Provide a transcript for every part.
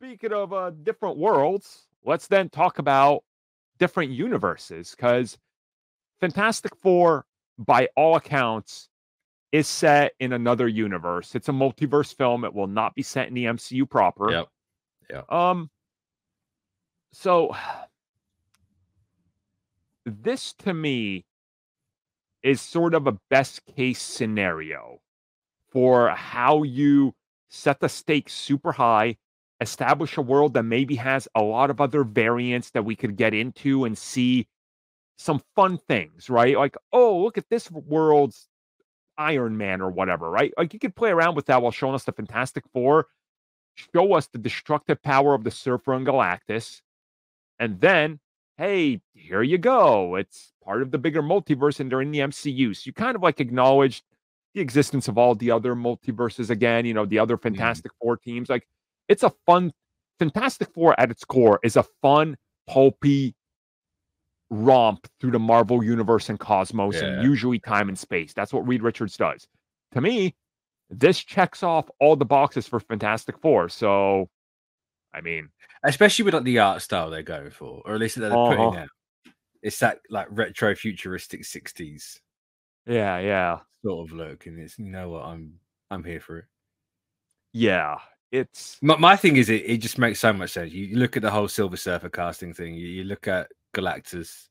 speaking of uh, different worlds, let's then talk about different universes because Fantastic Four, by all accounts, is set in another universe. It's a multiverse film. It will not be set in the MCU proper. Yep. Yeah. Um. So this to me is sort of a best case scenario for how you set the stakes super high, establish a world that maybe has a lot of other variants that we could get into and see some fun things, right? Like, oh, look at this world's Iron Man or whatever, right? Like you could play around with that while showing us the Fantastic Four, show us the destructive power of the Surfer and Galactus, and then, hey, here you go. It's part of the bigger multiverse and they're in the MCU. So you kind of like acknowledge the existence of all the other multiverses again, you know, the other Mm-hmm. Fantastic Four teams. Like it's a fun Fantastic Four at its core is a fun, pulpy romp through the Marvel universe and cosmos Yeah. and usually time and space. That's what Reed Richards does. To me, this checks off all the boxes for Fantastic Four. So, I mean, especially with like the art style they're going for, or at least that they're Uh-huh. putting out. It's that like retro futuristic '60s yeah, yeah, sort of look, and it's you know what I'm I'm here for it. yeah. It's My, my thing is, it, it just makes so much sense. You, you look at the whole Silver Surfer casting thing. You, you look at Galactus.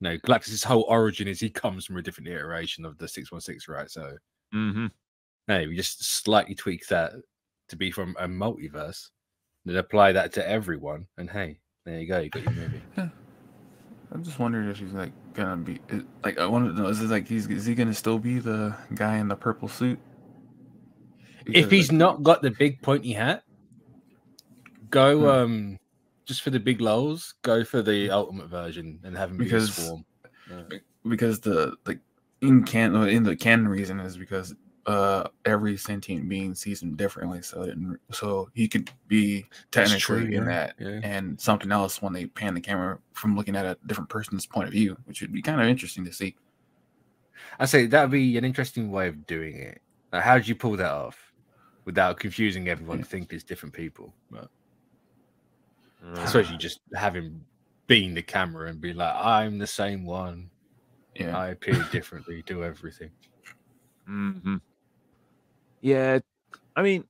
You know, Galactus' whole origin is he comes from a different iteration of the six one six, right? So mm-hmm. hey, we just slightly tweak that to be from a multiverse, and apply that to everyone, and hey, there you go, you got your movie. I'm just wondering if he's like gonna be like I want to know is it like he's is he gonna still be the guy in the purple suit? If he's not got the big pointy hat, go Hmm. um just for the big lols, go for the ultimate version and have him be a Because- swarm. because the like in can in the canon reason is because uh every sentient being sees him differently so it, so he could be That's technically true, in yeah, that yeah. and something else when they pan the camera from looking at a different person's point of view which would be kind of interesting to see I say that'd be an interesting way of doing it. Like, how do you pull that off without confusing everyone to think it's different people? But I suppose you just having him being the camera and be like, "I'm the same one. yeah I appear differently, do everything." hmm Yeah, I mean,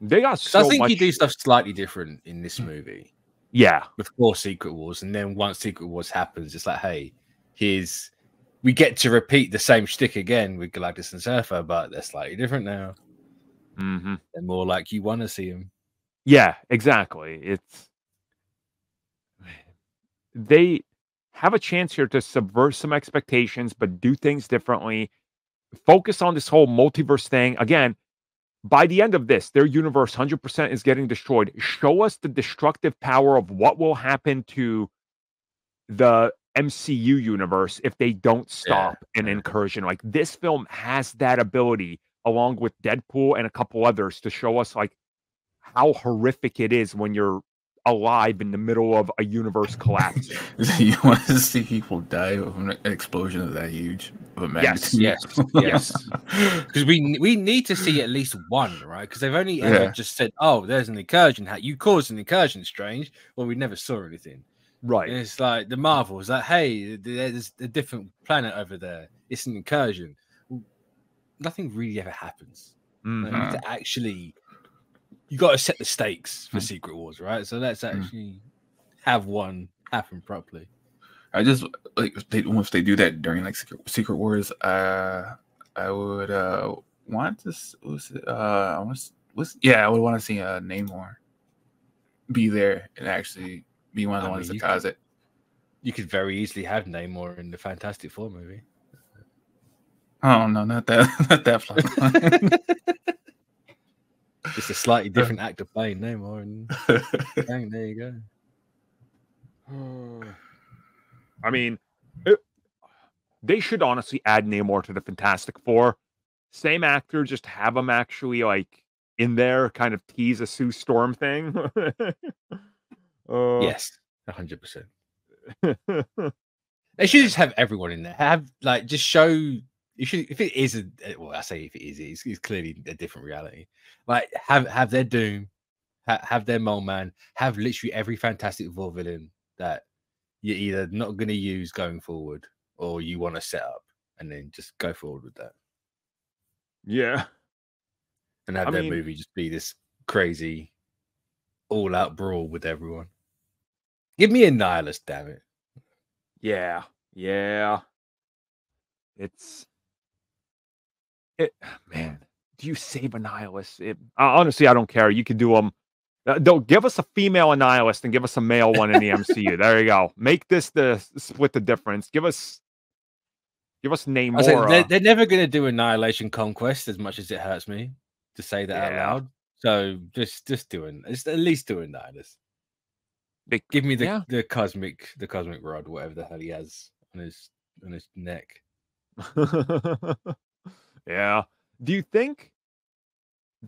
they got So so I think much. you do stuff slightly different in this movie. yeah, before Secret Wars, and then once Secret Wars happens, it's like, hey, here's we get to repeat the same shtick again with Galactus and Surfer, but they're slightly different now. Hmm They're more like you want to see them. yeah, exactly. It's they have a chance here to subvert some expectations, but do things differently. Focus on this whole multiverse thing again. By the end of this, their universe 100% is getting destroyed. Show us the destructive power of what will happen to the MCU universe if they don't stop an incursion. Like this film has that ability, along with Deadpool and a couple others, to show us like how horrific it is when you're alive in the middle of a universe collapse. you want to see people die of an explosion of that huge of a Yes, magnitude yes, yes. Because we we need to see at least one, right? Because they've only ever Yeah. just said, "Oh, there's an incursion. You caused an incursion? Strange." Well, we never saw anything. right. And it's like the Marvels, like, hey, there's a different planet over there. It's an incursion. Nothing really ever happens. Like, Mhm. you to actually, you got to set the stakes for Mm. Secret Wars, right? So let's Mm. actually have one happen properly. I just like if they if they do that during like Secret, Secret Wars, uh, I would uh want to was it, uh I was was yeah I would want to see uh Namor be there and actually be one of the I ones mean, that cause it. You could very easily have Namor in the Fantastic Four movie. Oh no, not that not that plot. Just a slightly different act actor playing Namor, and bang, there you go. I mean, it- they should honestly add Namor to the Fantastic Four. Same actor, just have him actually like in there, kind of tease a Sue Storm thing. uh, Yes, hundred percent. They should just have everyone in there. Have like just show. You should if it is a eh, well, I say if it is, it's, it's clearly a different reality. Like have have their Doom, Ha- have their mole man. Have literally every Fantastic villain that you're either not going to use going forward or you want to set up, and then just go forward with that. Yeah. and have I their mean- movie just be this crazy all out brawl with everyone. Give me Annihilus, damn it. Yeah. Yeah. It's it man. Do you save Annihilus? It, honestly, I don't care. You could do them. Uh, don't give us a female Annihilus and give us a male one in the MCU. There you go. Make this the split the difference. Give us, give us I say, they're, they're never going to do Annihilation Conquest as much as it hurts me to say that Yeah. out loud. So just just doing, just at least doing Annihilus. Big- Give me the, yeah. the cosmic the cosmic rod, whatever the hell he has on his on his neck. yeah. Do you think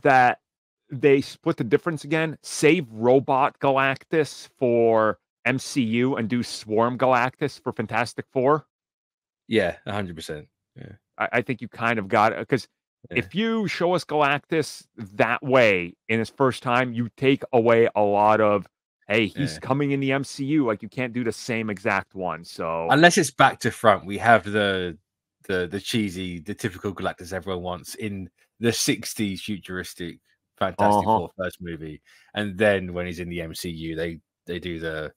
that they split the difference again? Save Robot Galactus for MCU and do Swarm Galactus for Fantastic Four? Yeah, hundred percent. I, I think you kind of got it because Yeah. if you show us Galactus that way in his first time, you take away a lot of hey, he's Yeah. coming in the MCU. Like you can't do the same exact one. So Unless it's back to front, we have the the the cheesy, the typical Galactus everyone wants in the '60s futuristic Fantastic Uh-huh. Four first movie, and then when he's in the MCU, they they do the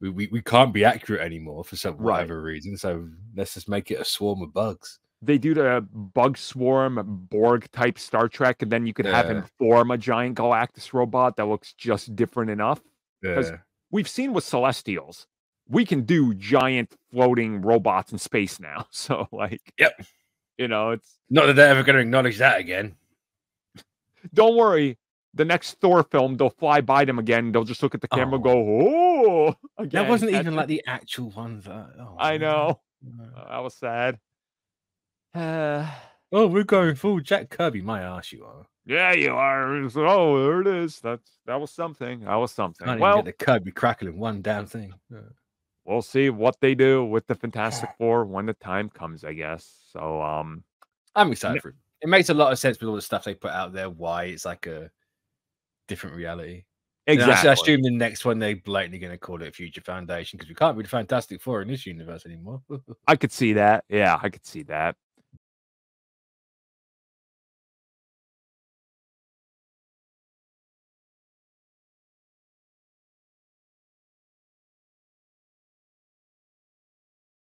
we, we, we can't be accurate anymore for some Right. whatever reason, so let's just make it a swarm of bugs. they do the bug swarm Borg type Star Trek, and then you could have him form a giant Galactus robot that looks just different enough. 'Cause- Yeah, We've seen with Celestials, we can do giant floating robots in space now. So like, Yep. you know, it's not that they're ever going to acknowledge that again. don't worry. The next Thor film, they'll fly by them again. They'll just look at the camera, and go, "Oh!" Again. That wasn't That's even it. like the actual. That, oh, I know. No. Uh, that was sad. Uh, Oh, we're going full Jack Kirby. My ass, you are. yeah, you are. Oh, there it is. That's that was something. That was something. Can't even well, get the Kirby crackling one damn thing. Yeah. We'll see what they do with the Fantastic Four when the time comes, I guess. So, um, I'm excited for it. It makes a lot of sense with all the stuff they put out there. Why it's like a different reality. I- exactly. I assume the next one they blatantly going to call it Future Foundation because we can't be the Fantastic Four in this universe anymore. I could see that. Yeah, I could see that.